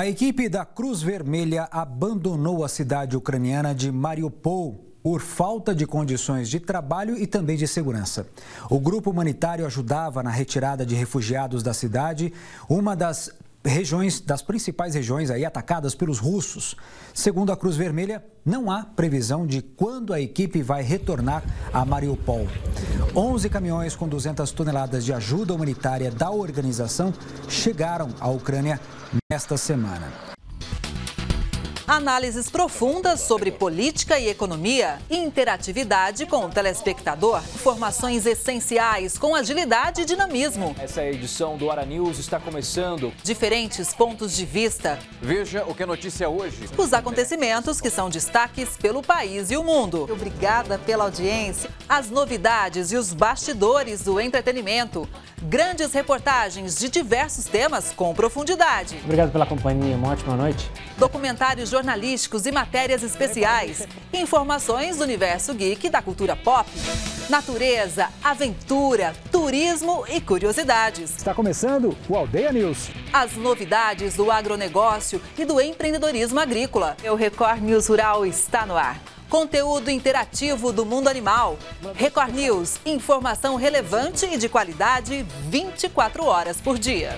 A equipe da Cruz Vermelha abandonou a cidade ucraniana de Mariupol por falta de condições de trabalho e também de segurança. O grupo humanitário ajudava na retirada de refugiados da cidade, uma das regiões, das principais regiões aí atacadas pelos russos. Segundo a Cruz Vermelha, não há previsão de quando a equipe vai retornar a Mariupol. 11 caminhões com 200 toneladas de ajuda humanitária da organização chegaram à Ucrânia nesta semana. Análises profundas sobre política e economia, interatividade com o telespectador, informações essenciais com agilidade e dinamismo. Essa edição do Ara News está começando. Diferentes pontos de vista. Veja o que é notícia hoje. Os acontecimentos que são destaques pelo país e o mundo. Obrigada pela audiência. As novidades e os bastidores do entretenimento. Grandes reportagens de diversos temas com profundidade. Obrigado pela companhia. Uma ótima noite. Documentários jornalísticos e matérias especiais. Informações do universo geek e da cultura pop. Natureza, aventura, turismo e curiosidades. Está começando o Aldeia News. As novidades do agronegócio e do empreendedorismo agrícola. O Record News Rural está no ar. Conteúdo interativo do mundo animal. Record News, informação relevante e de qualidade 24 horas por dia.